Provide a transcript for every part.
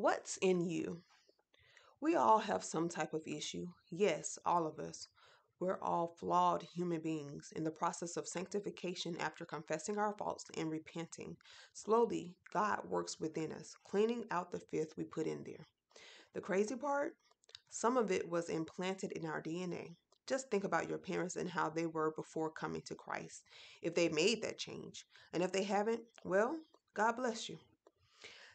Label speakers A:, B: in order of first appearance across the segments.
A: What's in you? We all have some type of issue. Yes, all of us. We're all flawed human beings in the process of sanctification after confessing our faults and repenting. Slowly, God works within us, cleaning out the filth we put in there. The crazy part? Some of it was implanted in our DNA. Just think about your parents and how they were before coming to Christ, if they made that change. And if they haven't, well, God bless you.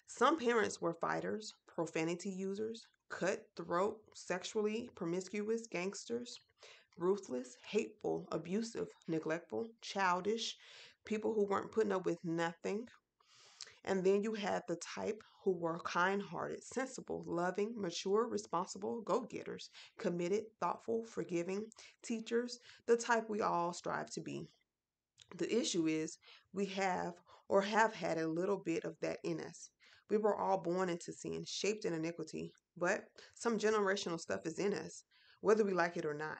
A: Some parents were fighters, profanity users, cutthroat, sexually promiscuous gangsters, ruthless, hateful, abusive, neglectful, childish, people who weren't putting up with nothing. And then you had the type who were kind hearted, sensible, loving, mature, responsible, go getters, committed, thoughtful, forgiving, teachers, the type we all strive to be. The issue is we have or have had a little bit of that in us. We were all born into sin, shaped in iniquity, but some generational stuff is in us, whether we like it or not.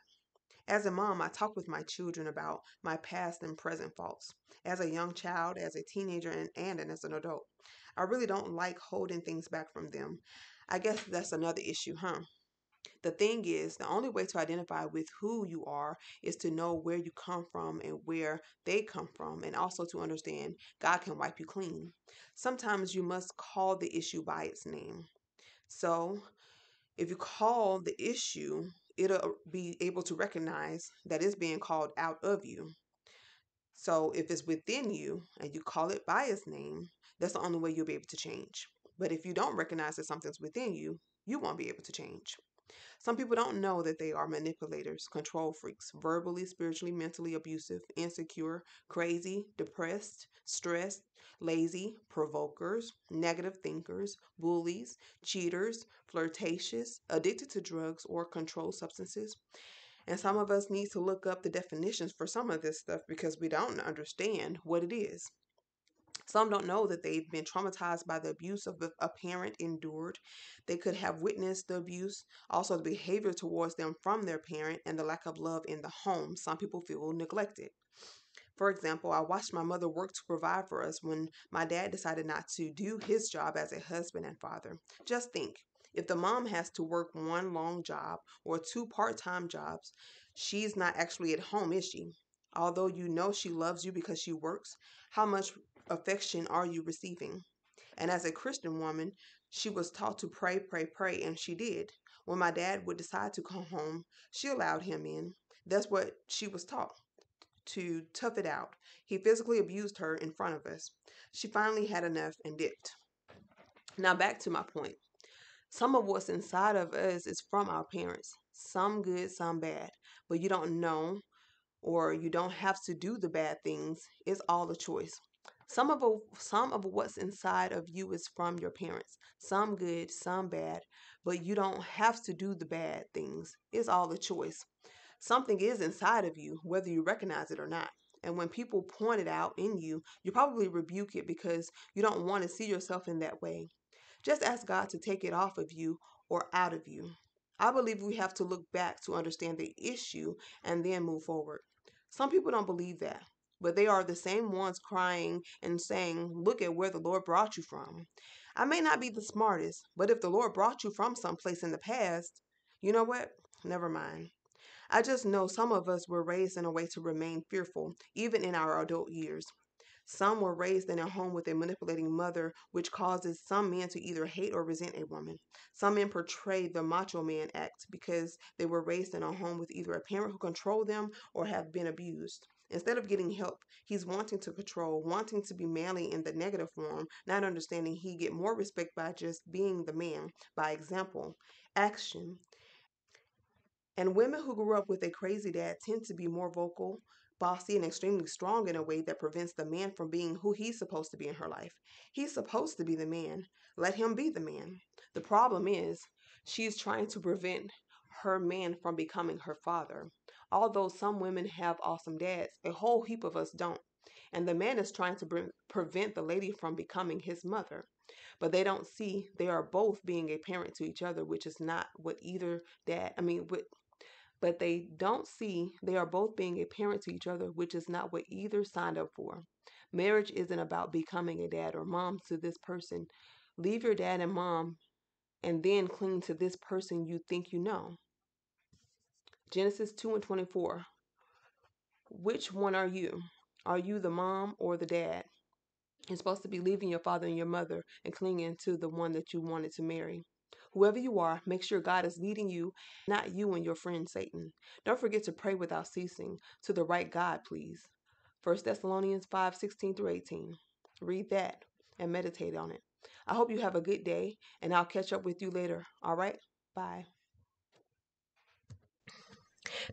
A: As a mom, I talk with my children about my past and present faults. As a young child, as a teenager, and, and as an adult, I really don't like holding things back from them. I guess that's another issue, huh? The thing is, the only way to identify with who you are is to know where you come from and where they come from, and also to understand God can wipe you clean. Sometimes you must call the issue by its name. So, if you call the issue, it'll uh, be able to recognize that it's being called out of you. So, if it's within you and you call it by its name, that's the only way you'll be able to change. But if you don't recognize that something's within you, you won't be able to change. Some people don't know that they are manipulators, control freaks, verbally, spiritually, mentally abusive, insecure, crazy, depressed, stressed, lazy, provokers, negative thinkers, bullies, cheaters, flirtatious, addicted to drugs or controlled substances. And some of us need to look up the definitions for some of this stuff because we don't understand what it is. Some don't know that they've been traumatized by the abuse of a parent endured. They could have witnessed the abuse, also the behavior towards them from their parent, and the lack of love in the home. Some people feel neglected. For example, I watched my mother work to provide for us when my dad decided not to do his job as a husband and father. Just think if the mom has to work one long job or two part time jobs, she's not actually at home, is she? Although you know she loves you because she works, how much affection are you receiving? And as a Christian woman, she was taught to pray, pray, pray, and she did. When my dad would decide to come home, she allowed him in. That's what she was taught to tough it out. He physically abused her in front of us. She finally had enough and dipped. Now, back to my point. Some of what's inside of us is from our parents, some good, some bad, but you don't know or you don't have to do the bad things. It's all a choice. Some of a, some of what's inside of you is from your parents. Some good, some bad, but you don't have to do the bad things. It's all a choice. Something is inside of you, whether you recognize it or not. And when people point it out in you, you probably rebuke it because you don't want to see yourself in that way. Just ask God to take it off of you or out of you. I believe we have to look back to understand the issue and then move forward. Some people don't believe that but they are the same ones crying and saying, Look at where the Lord brought you from. I may not be the smartest, but if the Lord brought you from someplace in the past, you know what? Never mind. I just know some of us were raised in a way to remain fearful, even in our adult years. Some were raised in a home with a manipulating mother, which causes some men to either hate or resent a woman. Some men portray the macho man act because they were raised in a home with either a parent who controlled them or have been abused. Instead of getting help, he's wanting to control, wanting to be manly in the negative form, not understanding he get more respect by just being the man, by example, action. And women who grew up with a crazy dad tend to be more vocal, bossy, and extremely strong in a way that prevents the man from being who he's supposed to be in her life. He's supposed to be the man. Let him be the man. The problem is, she's trying to prevent her man from becoming her father. Although some women have awesome dads, a whole heap of us don't. And the man is trying to pre- prevent the lady from becoming his mother. But they don't see they are both being a parent to each other, which is not what either dad, I mean, what, but they don't see they are both being a parent to each other, which is not what either signed up for. Marriage isn't about becoming a dad or mom to this person. Leave your dad and mom and then cling to this person you think you know. Genesis 2 and 24. Which one are you? Are you the mom or the dad? You're supposed to be leaving your father and your mother and clinging to the one that you wanted to marry. Whoever you are, make sure God is leading you, not you and your friend Satan. Don't forget to pray without ceasing to the right God, please. 1 Thessalonians 5 16 through 18. Read that and meditate on it. I hope you have a good day, and I'll catch up with you later. All right? Bye.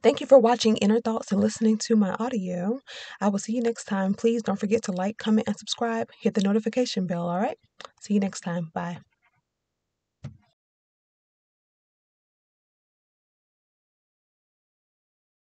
B: Thank you for watching Inner Thoughts and listening to my audio. I will see you next time. Please don't forget to like, comment, and subscribe. Hit the notification bell, all right? See you next time. Bye.